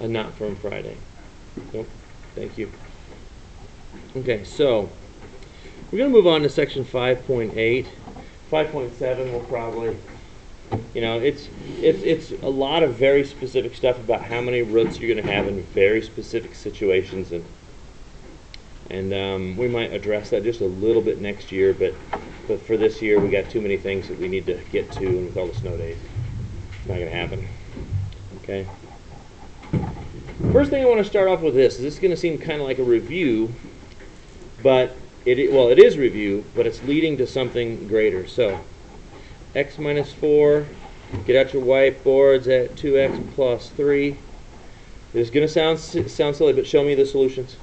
Uh, not from Friday. Nope. Thank you. Okay, so we're going to move on to section 5.8. 5.7 will probably, you know, it's it's it's a lot of very specific stuff about how many roots you're going to have in very specific situations, and and um, we might address that just a little bit next year. But but for this year, we got too many things that we need to get to, and with all the snow days, it's not going to happen. Okay. First thing I want to start off with this is this is going to seem kind of like a review, but it well it is review, but it's leading to something greater. So x minus 4, get out your whiteboards at 2x plus 3. It's going to sound sound silly, but show me the solutions.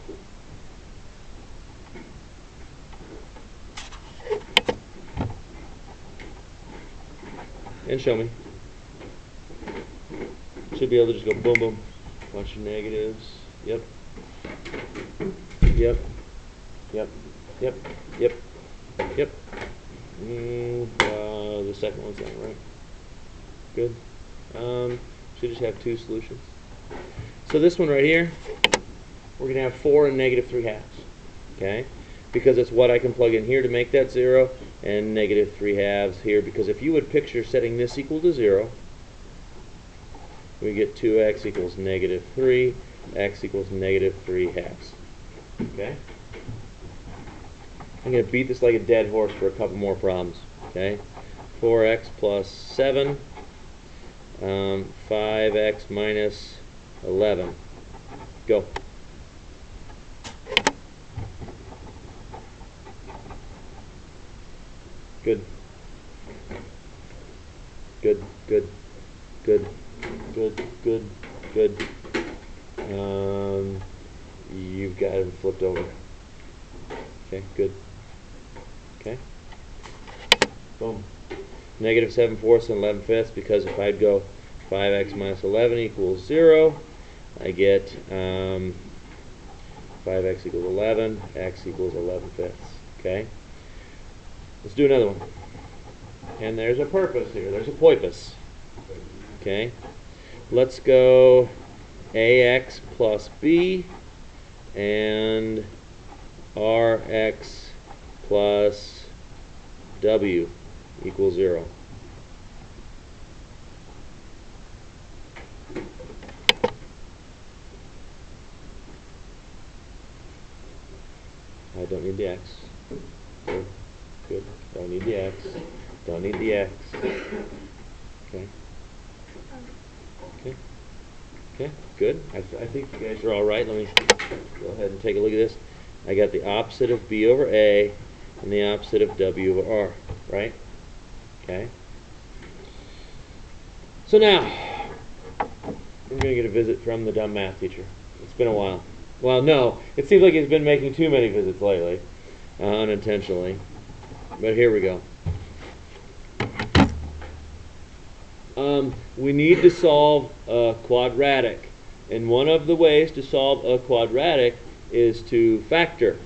And show me. Should be able to just go boom boom. Bunch of negatives. Yep. Yep. Yep. Yep. Yep. Yep. Mm, uh, the second one's not right. Good. Um, should just have two solutions. So this one right here, we're going to have 4 and negative 3 halves. Okay? Because it's what I can plug in here to make that 0, and negative 3 halves here. Because if you would picture setting this equal to 0, we get 2x equals negative 3, x equals negative 3 halves. Okay? I'm going to beat this like a dead horse for a couple more problems. Okay? 4x plus 7, um, 5x minus 11. Go. Good. Good, good, good, good, good, good. Um, you've got him flipped over. Okay, good. Okay. Boom. Negative 7 fourths and 11 fifths because if I'd go 5x minus 11 equals 0, I get um, 5x equals 11, x equals 11 fifths. Okay? Let's do another one. And there's a purpose here. There's a poipus. Okay? Let's go ax plus b and rx plus w equals 0. I don't need the x. Good. Good. Don't need the x. Don't need the x. Okay. Okay. Good. I, I think you guys are all right. Let me go ahead and take a look at this. I got the opposite of b over a and the opposite of w over r, right? Okay. So now, we're going to get a visit from the dumb math teacher. It's been a while. Well, no, it seems like he's been making too many visits lately, uh, unintentionally. But here we go. Um, we need to solve a quadratic. And one of the ways to solve a quadratic is to factor.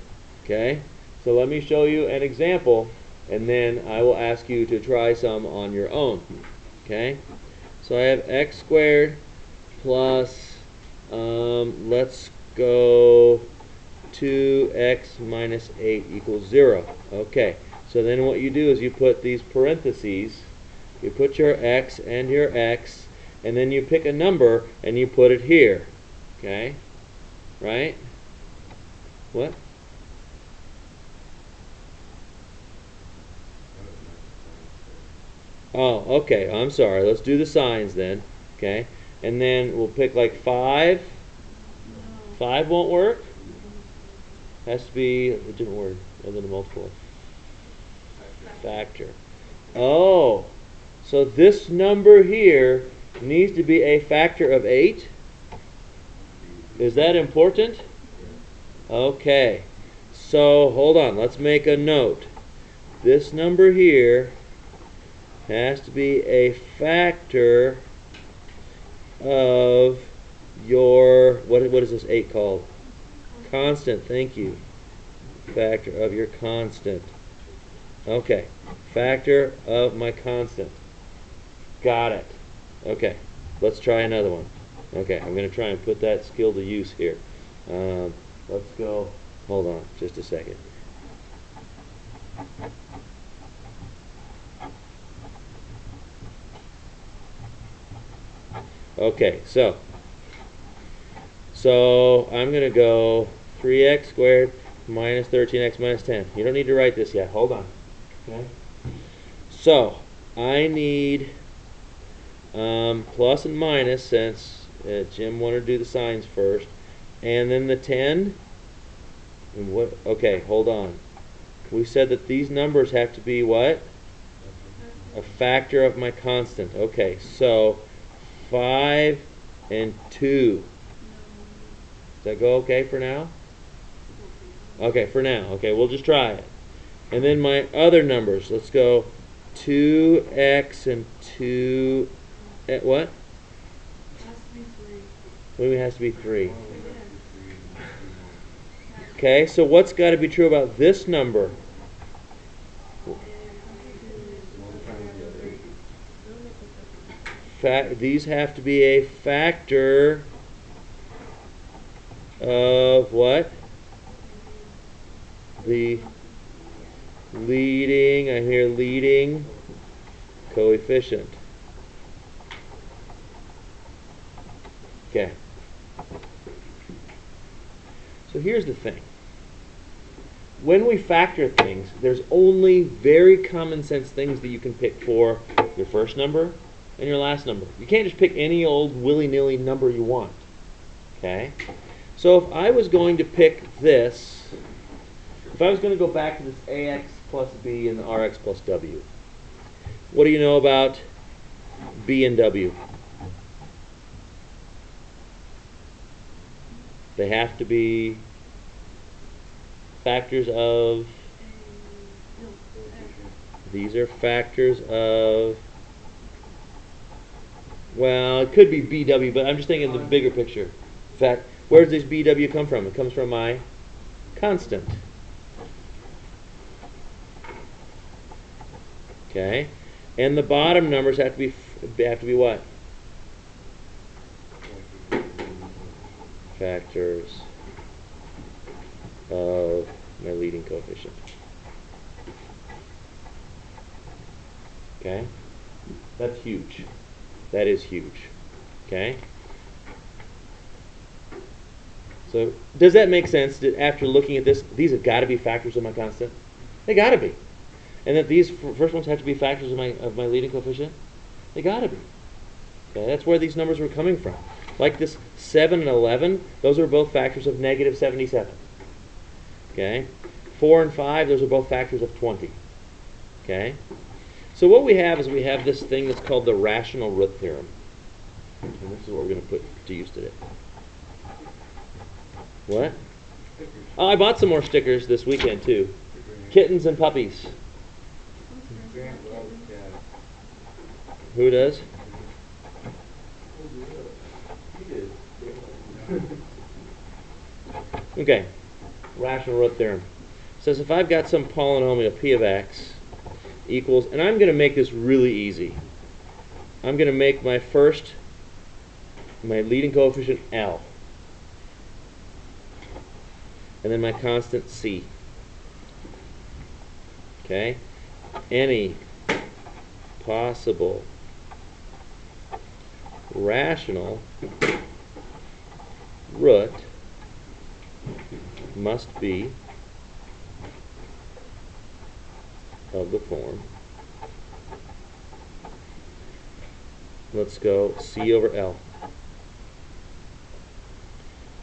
Okay? So let me show you an example, and then I will ask you to try some on your own. Okay? So I have x squared plus, um, let's go 2x minus 8 equals 0. Okay, so then what you do is you put these parentheses, you put your x and your x, and then you pick a number and you put it here. Okay? Right? What? Oh, okay. I'm sorry. Let's do the signs then. Okay? And then we'll pick like 5. 5 won't work. Has to be a different word other than a multiple. Factor. Oh. So this number here needs to be a factor of 8. Is that important? Okay. So hold on. Let's make a note. This number here has to be a factor of your what what is this 8 called? Constant, thank you. Factor of your constant. Okay. Factor of my constant. Got it. Okay. Let's try another one. Okay, I'm going to try and put that skill to use here. Um, let's go. Hold on, just a second. Okay, so so I'm going to go 3x squared minus 13x minus 10. You don't need to write this yet. Hold on. Okay. So I need um, plus and minus since uh, Jim wanted to do the signs first, and then the 10. And what? Okay, hold on. We said that these numbers have to be what? A factor of my constant. Okay, so 5 and 2. Does that go okay for now? Okay, for now. Okay, we'll just try it. And then my other numbers. Let's go 2x and 2. At what? What do mean it has to be 3? Okay, so what's got to be true about this number? Fa these have to be a factor of what? The leading, I hear leading coefficient. Okay. So here's the thing. When we factor things, there's only very common sense things that you can pick for your first number and your last number. You can't just pick any old willy-nilly number you want. Okay? So if I was going to pick this, if I was going to go back to this ax plus b and rx plus w, what do you know about b and w? They have to be factors of, these are factors of, well, it could be BW, but I'm just thinking the bigger picture. In fact, where does this BW come from? It comes from my constant. Okay, and the bottom numbers have to be have to be what? Factors of my leading coefficient. Okay, that's huge. That is huge. Okay. So does that make sense that after looking at this, these have got to be factors of my constant? They got to be. And that these first ones have to be factors of my, of my leading coefficient? They got to be. Okay, that's where these numbers were coming from. Like this 7 and 11, those are both factors of negative 77. Okay? 4 and 5, those are both factors of 20. Okay? So what we have is we have this thing that's called the rational root theorem. And this is what we're going to put to use today. What? Oh, I bought some more stickers this weekend too. Kittens and puppies. Who does? Okay. Rational root theorem says if I've got some polynomial p of x equals, and I'm going to make this really easy. I'm going to make my first, my leading coefficient L. And then my constant C. Okay? Any possible rational root must be of the form. Let's go C over L,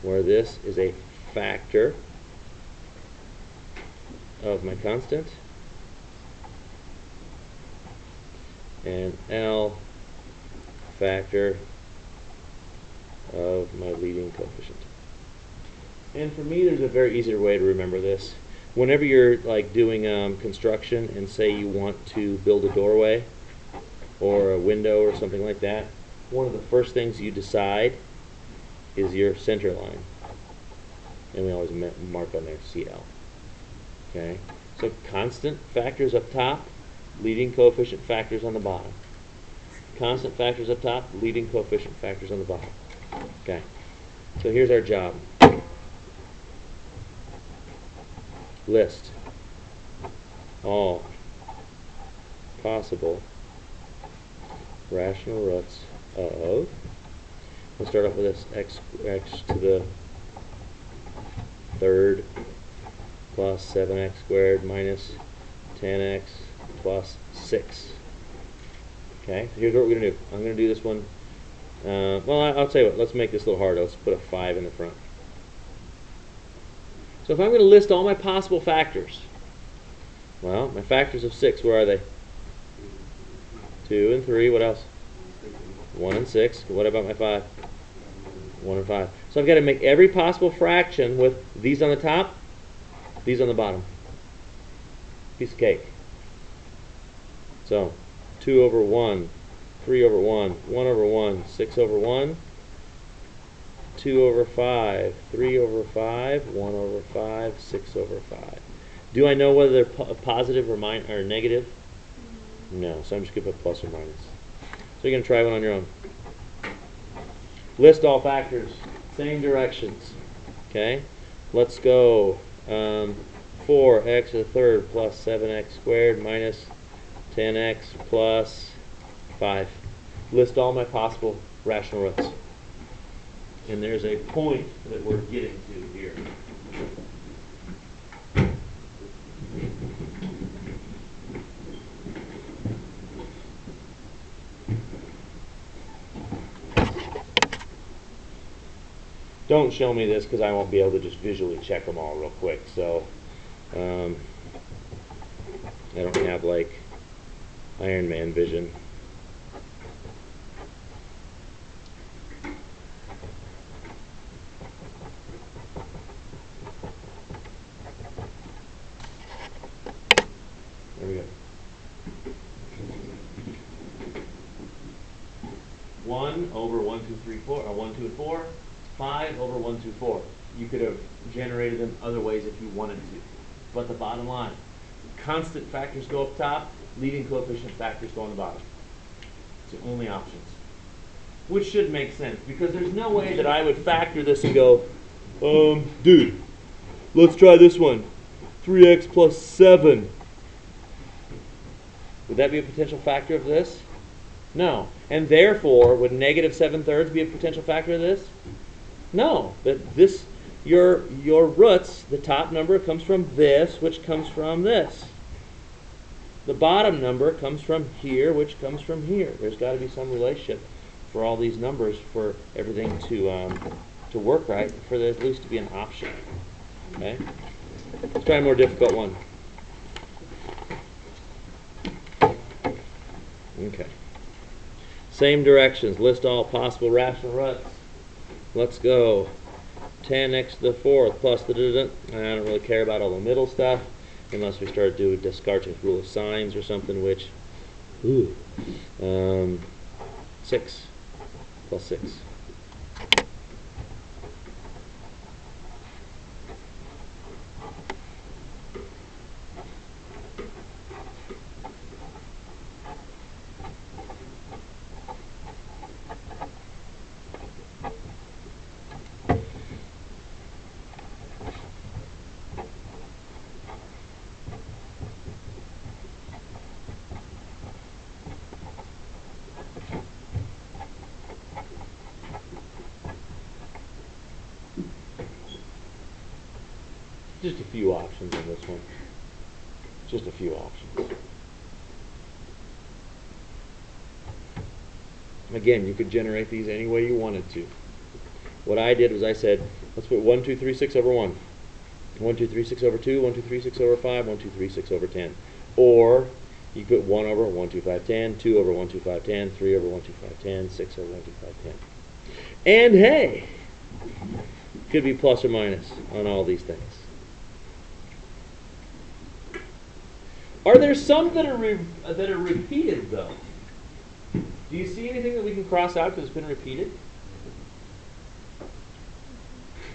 where this is a factor of my constant, and L factor of my leading coefficient. And for me, there's a very easier way to remember this whenever you're like doing um, construction and say you want to build a doorway or a window or something like that, one of the first things you decide is your center line. And we always mark on there CL. Okay? So constant factors up top, leading coefficient factors on the bottom. Constant factors up top, leading coefficient factors on the bottom. Okay. So here's our job. List all possible rational roots of, we'll start off with this, x, x to the third plus 7x squared minus 10x plus 6. Okay, so here's what we're going to do. I'm going to do this one, uh, well, I, I'll tell you what, let's make this a little harder. Let's put a 5 in the front. So if I'm going to list all my possible factors, well, my factors of 6, where are they? 2 and 3, what else? 1 and 6. What about my 5? 1 and 5. So I've got to make every possible fraction with these on the top, these on the bottom. Piece of cake. So, 2 over 1, 3 over 1, 1 over 1, 6 over 1, 2 over 5, 3 over 5, 1 over 5, 6 over 5. Do I know whether they're po positive or, or negative? No, so I'm just going to put plus or minus. So you're going to try one on your own. List all factors, same directions. Okay, let's go. Um, 4x to the third plus 7x squared minus 10x plus 5. List all my possible rational roots. And there's a point that we're getting to here. Don't show me this because I won't be able to just visually check them all real quick. So um, I don't have like Iron Man vision. There we go. One over one, two, three, four, or one, two, and four. Five over one, two, four. You could have generated them other ways if you wanted to. But the bottom line, constant factors go up top, leading coefficient factors go on the bottom. It's the only options. Which should make sense, because there's no way that I would factor this and go, um, dude, let's try this one. 3x plus 7. Would that be a potential factor of this? No. And therefore, would negative 7 thirds be a potential factor of this? No. But this, your, your roots, the top number comes from this, which comes from this. The bottom number comes from here, which comes from here. There's got to be some relationship for all these numbers for everything to, um, to work right, for there at least to be an option. Okay? Let's try a more difficult one. Okay. Same directions. List all possible rational roots. Let's go. 10x to the fourth plus the. I don't really care about all the middle stuff unless we start doing Descartes' rule of signs or something, which, ooh, um, 6 plus 6. Just a few options on this one. Just a few options. Again, you could generate these any way you wanted to. What I did was I said, let's put 1, 2, 3, 6 over 1. 1, 2, 3, 6 over 2, 1, 2, 3, 6 over 5, 1, 2, 3, 6 over 10. Or you put 1 over 1, 2, 5, 10, 2 over 1, 2, 5, 10, 3 over 1, 2, 5, 10, 6 over 1, 2, 5, 10. And hey, could be plus or minus on all these things. Are there some that are re- that are repeated though? Do you see anything that we can cross out because it's been repeated?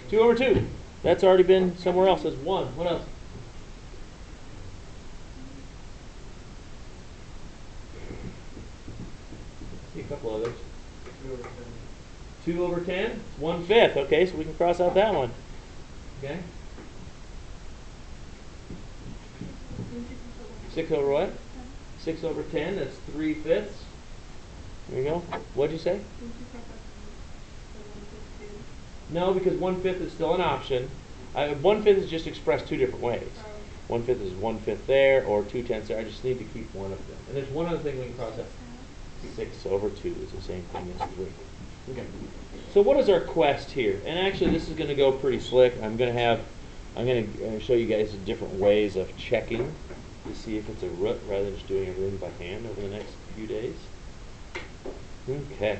Two over two. That's already been somewhere else as one. What else? See a couple others. 2 over 10, it's 1 fifth. Okay, so we can cross out that one. Okay? 6 over what? 6 over 10, that's 3 fifths. There you go. What'd you say? No, because 1 fifth is still an option. Uh, 1 fifth is just expressed two different ways. One fifth is one fifth there, or two tenths there. I just need to keep one of them. And there's one other thing we can cross out. Six over two is the same thing as three. Okay. So what is our quest here? And actually, this is going to go pretty slick. I'm going to have, I'm going to show you guys different ways of checking to see if it's a root rather than just doing everything by hand over the next few days. Okay.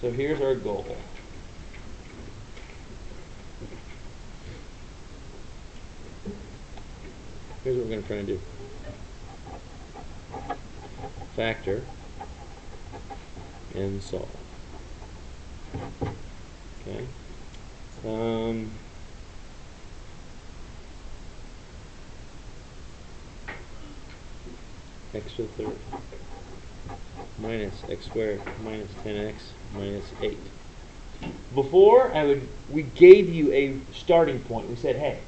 So here's our goal. Here's what we're going to try and do. Factor and solve. Okay. Um, x to the third minus x squared minus 10x minus 8. Before, I would we gave you a starting point. We said, hey,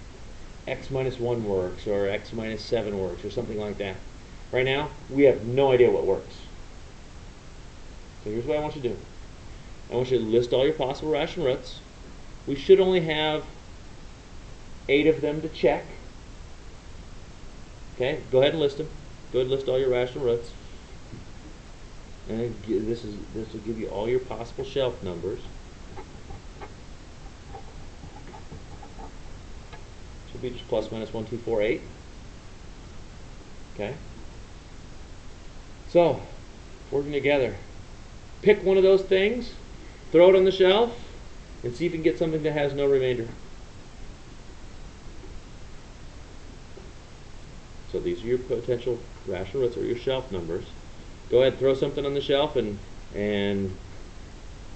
x minus 1 works, or x minus 7 works, or something like that. Right now, we have no idea what works. So here's what I want you to do. I want you to list all your possible rational roots. We should only have eight of them to check. Okay, go ahead and list them. Go ahead and list all your rational roots. And this is this will give you all your possible shelf numbers. Should be just plus minus one, two, four, eight. Okay. So, working together. Pick one of those things, throw it on the shelf, and see if you can get something that has no remainder. So these are your potential rational roots or your shelf numbers. Go ahead, throw something on the shelf and and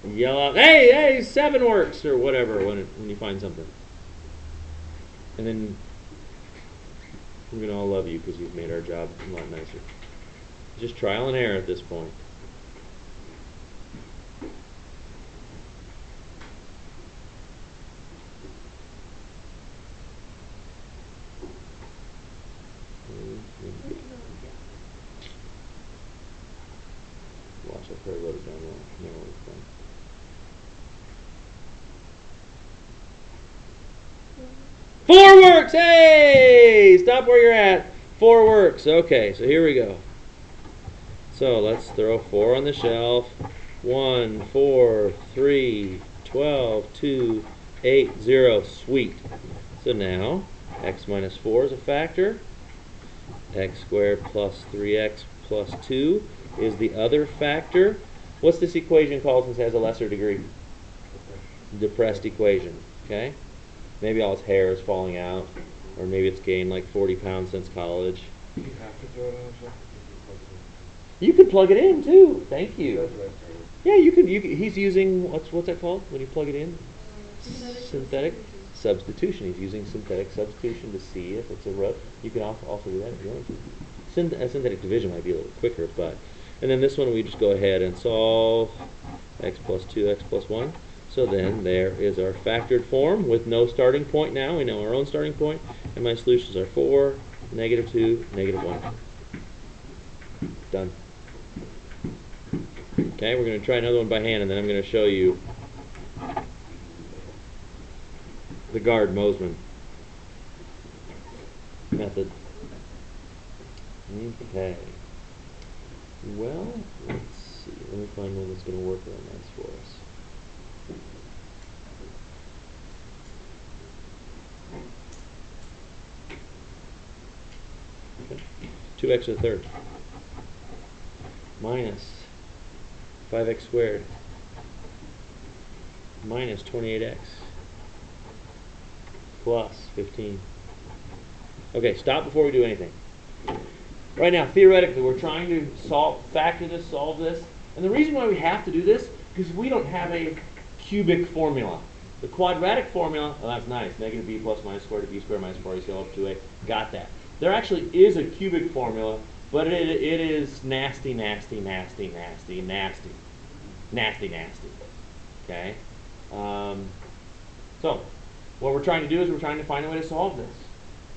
yell out, "Hey, hey, seven works!" or whatever when it, when you find something. And then we're gonna all love you because you've made our job a lot nicer. Just trial and error at this point. Watch, I probably wrote it down wrong. No, it's fine. Four works! Hey! Stop where you're at. Four works. Okay, so here we go. So let's throw four on the shelf. One, four, three, twelve, two, eight, zero. Sweet. So now, x minus 4 is a factor. x squared plus 3x plus 2 is the other factor. What's this equation called since it has a lesser degree? Depressed equation. Okay? Maybe all its hair is falling out, or maybe it's gained like 40 pounds since college. You have to throw it on the shelf. You could plug it in too. Thank you. That's what I started. Yeah, you could. You could, he's using what's what's that called when you plug it in? Synthetic substitution. He's using synthetic substitution to see if it's a root. You can also, also do that if you want to. Syn- uh, synthetic division might be a little quicker, but and then this one we just go ahead and solve x plus two, x plus one. So then there is our factored form with no starting point now. We know our own starting point, and my solutions are four, negative two, negative one. Done. Okay, we're going to try another one by hand, and then I'm going to show you the guard Mosman method. Okay. Well, let's see. Let me find one that's going to work real nice for us. Okay. 2x to the third minus 5x squared minus 28x plus 15. Okay, stop before we do anything. Right now, theoretically, we're trying to solve, factor this, solve this. And the reason why we have to do this, because we don't have a cubic formula. The quadratic formula, well, that's nice. Negative b plus minus squared of b squared minus 4ac all up to a. Got that. There actually is a cubic formula, but it, it is nasty, nasty, nasty, nasty, nasty. nasty, nasty. Okay? Um, so, what we're trying to do is we're trying to find a way to solve this.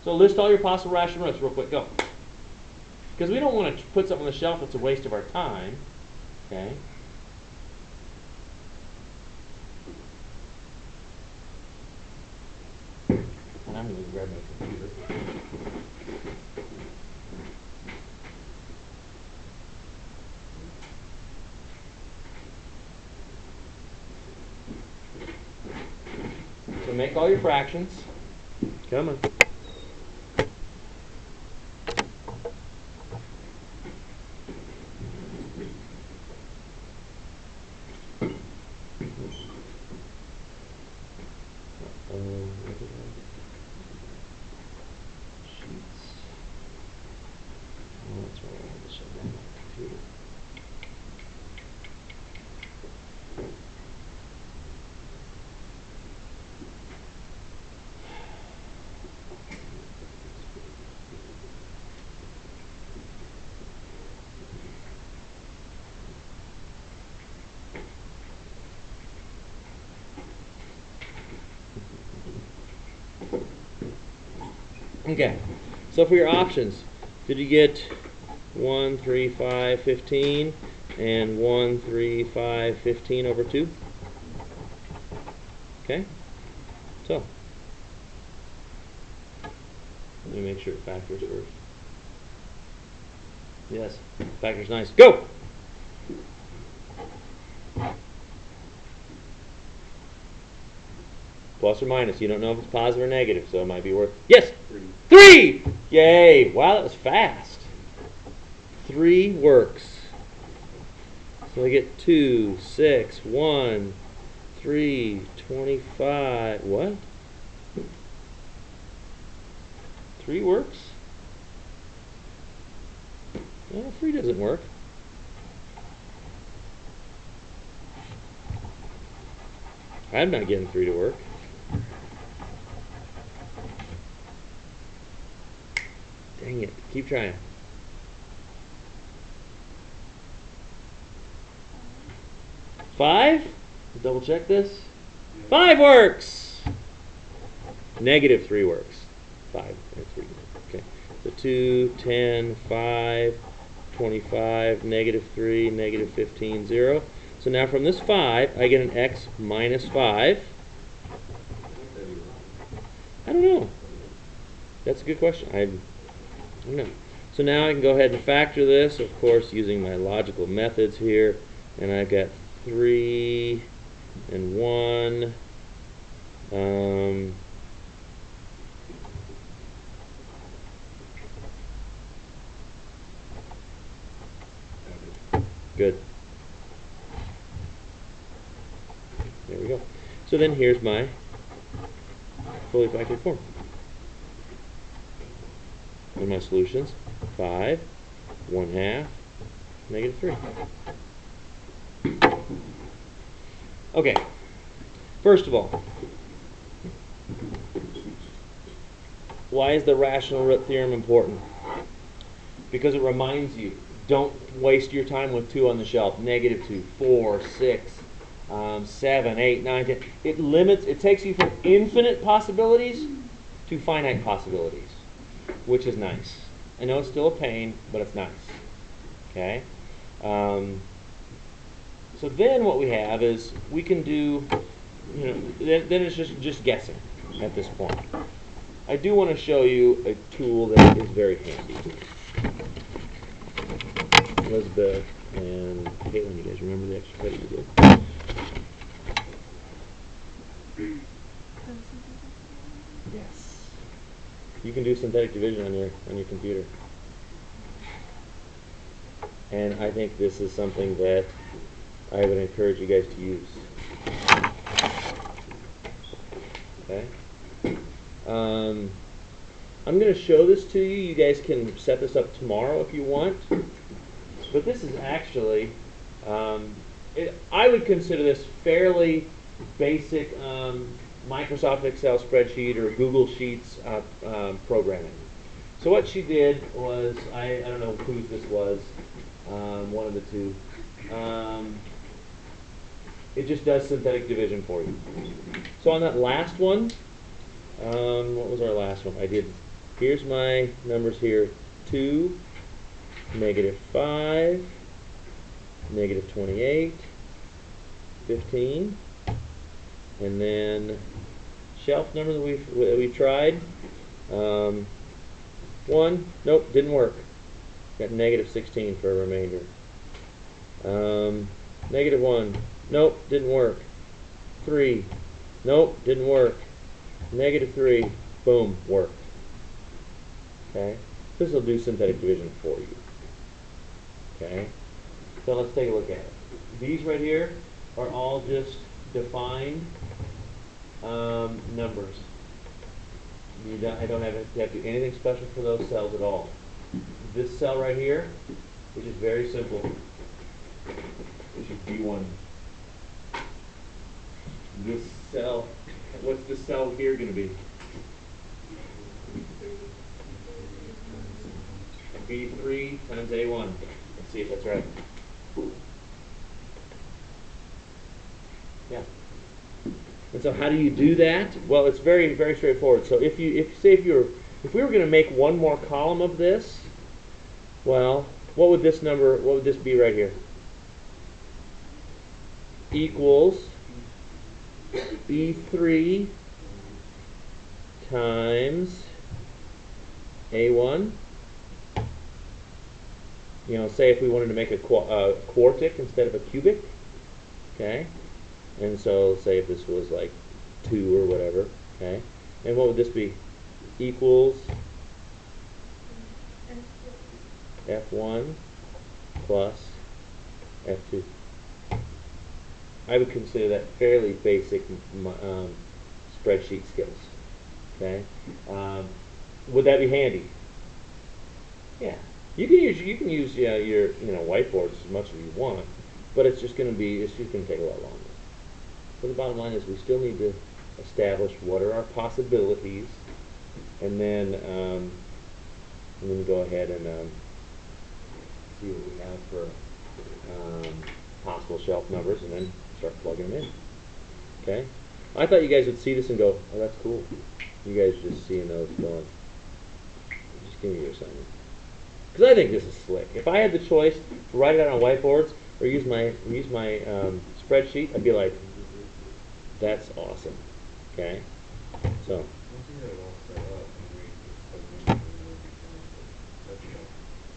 So list all your possible rational roots real quick. Go. Because we don't want to put something on the shelf that's a waste of our time. Okay? And I'm going to grab my computer. So make all your fractions. Come on. Um, what did I- Sheets. Oh, that's right, I had to shut down my computer. Okay, so for your options, did you get one, three, five, fifteen, and one, three, five, fifteen over two? Okay, so let me make sure it factors first. Yes, factors nice. Go. Plus or minus. You don't know if it's positive or negative, so it might be worth. Yes. Three! Yay! Wow, that was fast. Three works. So I get two, six, one, three, twenty-five. What? Three works? No, three doesn't work. I'm not getting three to work. Dang it. Keep trying. Five? Double check this. Five works. Negative three works. Five and three. Okay. So two, ten, five, twenty-five, negative three, negative fifteen, zero. So now from this five, I get an x minus five. I don't know. That's a good question. I, So now I can go ahead and factor this, of course, using my logical methods here. And I've got three and one. Um, good. There we go. So then here's my fully factored form. And my solutions, 5, 1 half, negative 3. Okay, first of all, why is the rational root theorem important? Because it reminds you, don't waste your time with 2 on the shelf, negative 2, 4, 6, um, 7, 8, 9, 10. It limits, it takes you from infinite possibilities to finite possibilities which is nice. I know it's still a pain, but it's nice. Okay? Um, so then what we have is we can do, you know, then, then it's just, just guessing at this point. I do want to show you a tool that is very handy. Elizabeth and Caitlin, you guys remember the extra credit you did? You can do synthetic division on your on your computer. And I think this is something that I would encourage you guys to use. Okay? Um, I'm going to show this to you. You guys can set this up tomorrow if you want. But this is actually, um, it, I would consider this fairly basic um, Microsoft Excel spreadsheet or Google Sheets uh, um, programming. So what she did was, I, I don't know whose this was, um, one of the two. Um, It just does synthetic division for you. So on that last one, um, what was our last one? I did, here's my numbers here. 2, negative 5, negative 28, 15, and then shelf number that we've, we've tried. Um, 1, nope, didn't work. Got negative 16 for a remainder. Um, negative 1, nope, didn't work. 3, nope, didn't work. Negative 3, boom, worked. Okay? This will do synthetic division for you. Okay? So let's take a look at it. These right here are all just defined um, numbers. You don't, I don't have to have to do anything special for those cells at all. This cell right here, which is very simple, which is B1. This cell, what's this cell here going to be? B3 times A1. Let's see if that's right. Yeah. And so how do you do that? Well, it's very, very straightforward. So if you, if say if you're, if we were going to make one more column of this, well, what would this number, what would this be right here? Equals B3 times A1. You know, say if we wanted to make a qu uh, quartic instead of a cubic, okay? And so say if this was like 2 or whatever, okay? And what would this be? Equals F1 plus F2. I would consider that fairly basic um, spreadsheet skills. Okay, um, would that be handy? Yeah, you can use you can use uh, your you know whiteboards as much as you want, but it's just going to be it's just going to take a lot longer. So the bottom line is we still need to establish what are our possibilities, and then um, and then go ahead and um, see what we have for um, possible shelf numbers, and then start plugging them in. Okay? I thought you guys would see this and go, oh, that's cool. You guys just seeing those going, just give me your assignment. Because I think this is slick. If I had the choice to write it out on whiteboards or use my use my um, spreadsheet, I'd be like, that's awesome. Okay? So.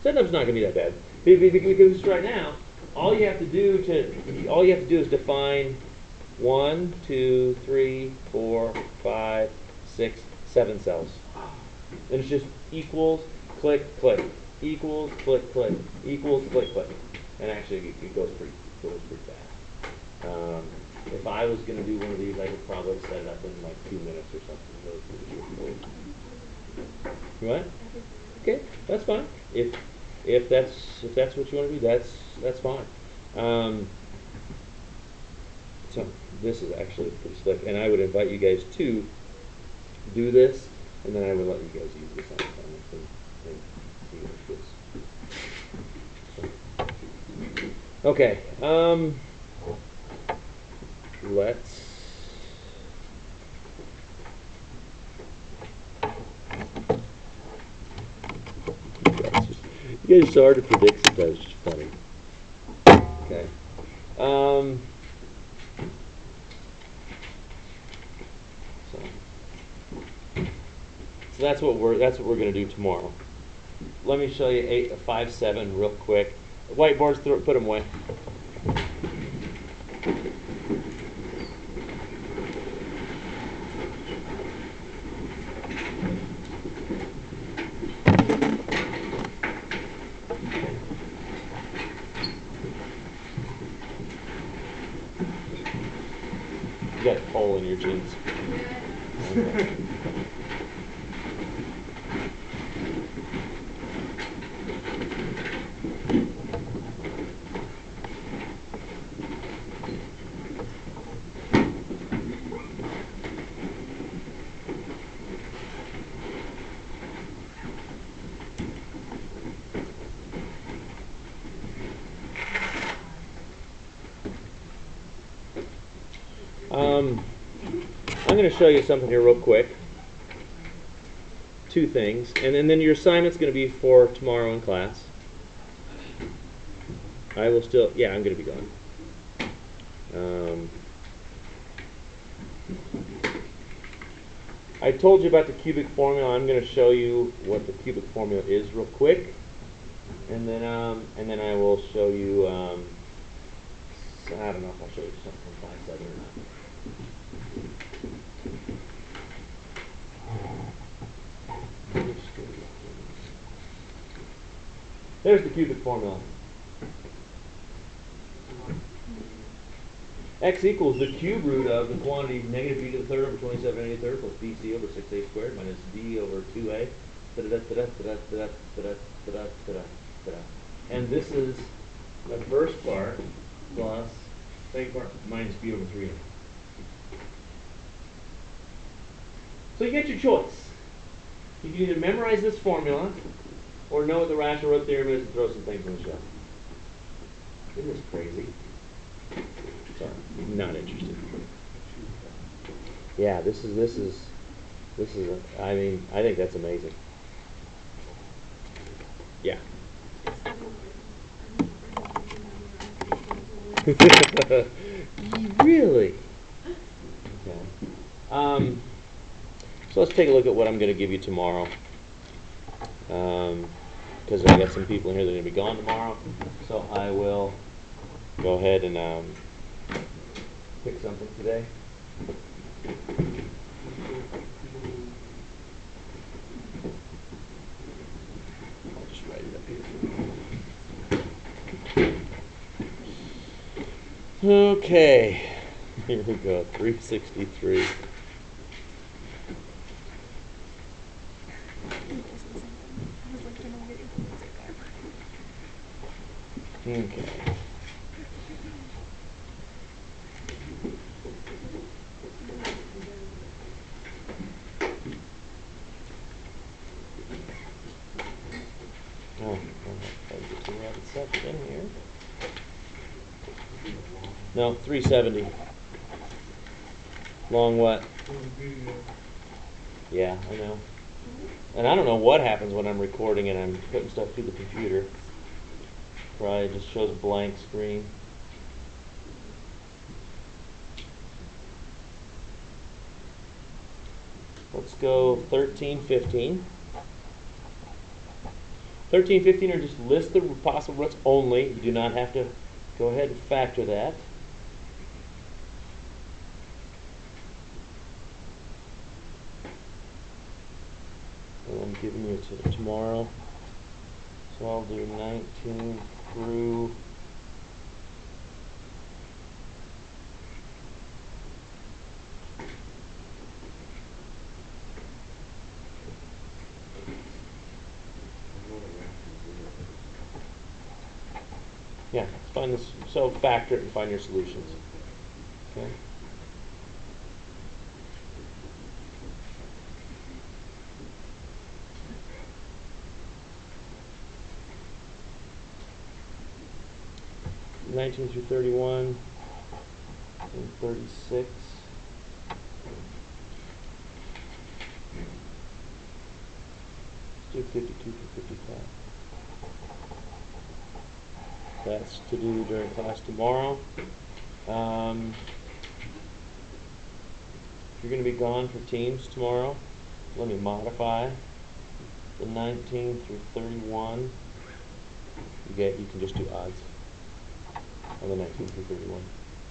Setup's not going to be that bad. Be- be- be- Because right now, all you have to do to all you have to do is define one, two, three, four, five, six, seven cells. And it's just equals, click, click, equals, click, click, equals, click, click. And actually, it, it goes pretty goes pretty fast. Um, if I was going to do one of these, I could probably set it up in like two minutes or something. You what? Okay, that's fine. If if that's if that's what you want to do, that's that's fine. Um, so this is actually pretty slick, and I would invite you guys to do this, and then I would let you guys use this on the phone. Okay. Um, let's. You guys are so hard to predict sometimes. It's funny. Okay. Um, so, so that's what we're that's what we're going to do tomorrow. Let me show you eight, five, seven, real quick. Whiteboards, throw, put them away. Going to show you something here real quick. Two things, and, and then your assignment's going to be for tomorrow in class. I will still, yeah, I'm going to be gone. Um, I told you about the cubic formula. I'm going to show you what the cubic formula is real quick, and then um, and then I will show you. Um, I don't know if I'll show you something from seven or not. There's the cubic formula. x equals the cube root of the quantity negative b to the third over 27 a to the third plus bc over 6a squared minus d over 2a. da-da-da, da-da, da-da, da-da, da-da, da-da, da-da, da-da. And this is the first part plus second part minus b over 3a. So you get your choice. You can either memorize this formula or know what the rational root theorem is and throw some things in the shell. Isn't this crazy? Sorry, not interested. Yeah, this is this is this is. A, I mean, I think that's amazing. Yeah. really? Okay. Um, so let's take a look at what I'm going to give you tomorrow. Because I got some people here that are going to be gone tomorrow. So I will go ahead and um, pick something today. I'll just write it up here. Okay, here we go, 363. Okay. Oh, I'll get to the right section here. No, 370. Long what? Yeah, I know. And I don't know what happens when I'm recording and I'm putting stuff through the computer. Probably just shows a blank screen. Let's go 13, 15. 13, 15 are just list the possible roots only. You do not have to go ahead and factor that. And I'm giving you to tomorrow. So I'll do 19 through Yeah, find this. So factor it and find your solutions. 19 through 31 and 36. Let's do 52 through 55. That's to do during class tomorrow. Um, you're going to be gone for teams tomorrow, let me modify the 19 through 31. You get, you can just do odds on the 19 through 31.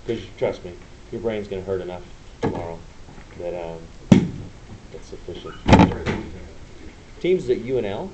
Because trust me, your brain's going to hurt enough tomorrow that um, that's sufficient. Teams at UNL.